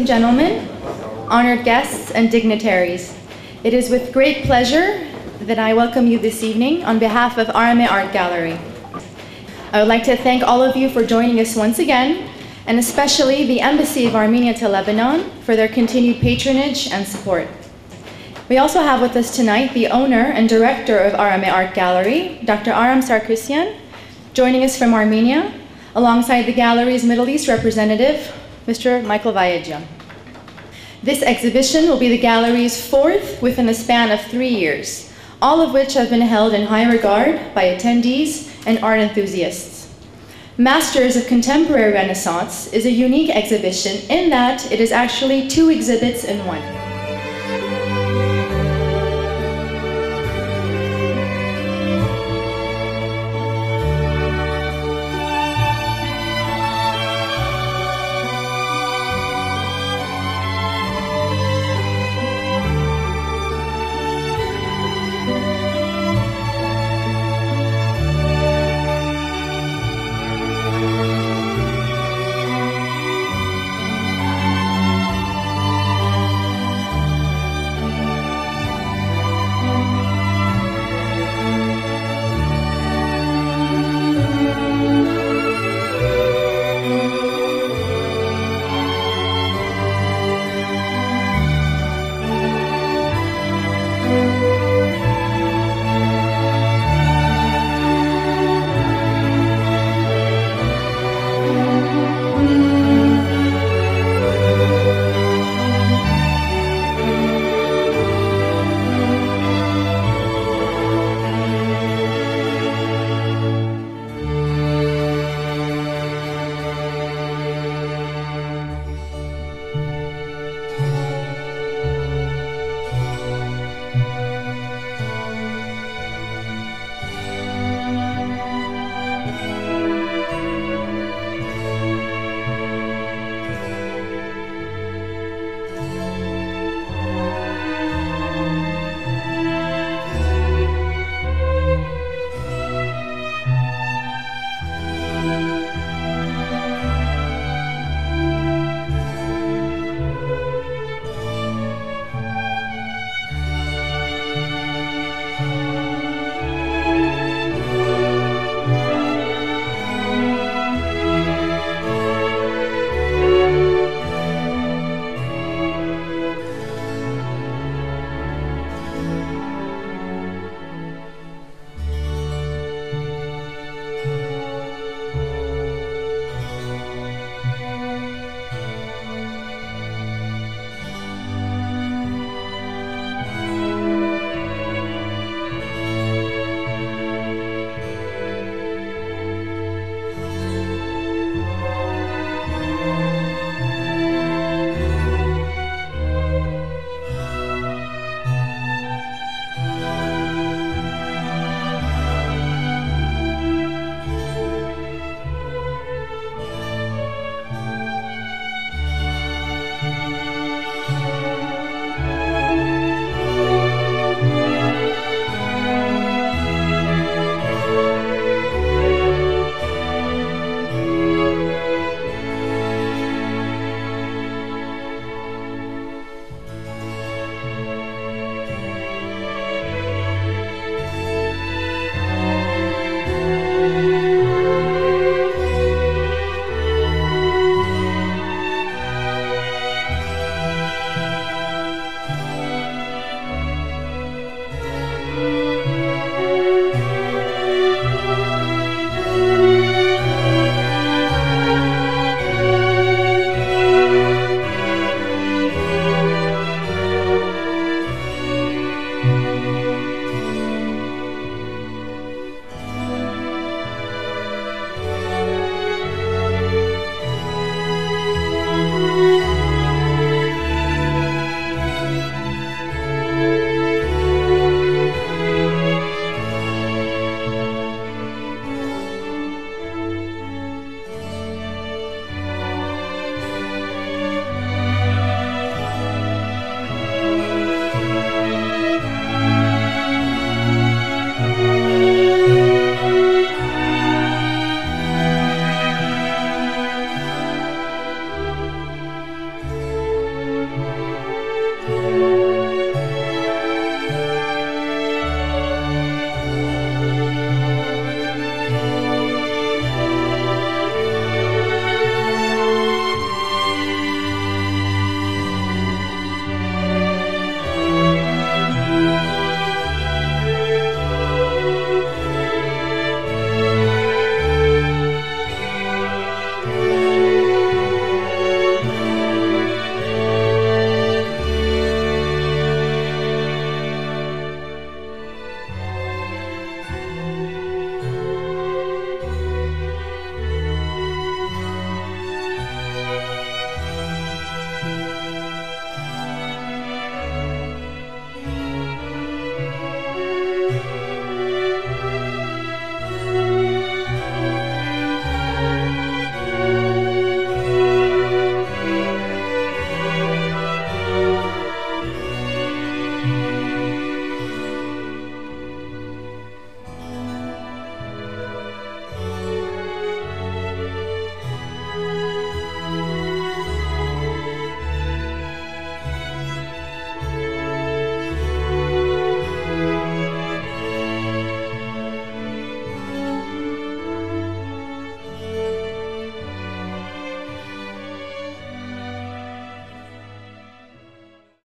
And gentlemen, honored guests and dignitaries, it is with great pleasure that I welcome you this evening on behalf of Aramé Art Gallery. I would like to thank all of you for joining us once again, and especially the Embassy of Armenia to Lebanon for their continued patronage and support. We also have with us tonight the owner and director of Aramé Art Gallery, Dr. Aram Sarkisyan, joining us from Armenia, alongside the gallery's Middle East representative, Mr. Michael Vayedjian. This exhibition will be the gallery's fourth within a span of three years, all of which have been held in high regard by attendees and art enthusiasts. Masters of Contemporary Renaissance is a unique exhibition in that it is actually two exhibits in one.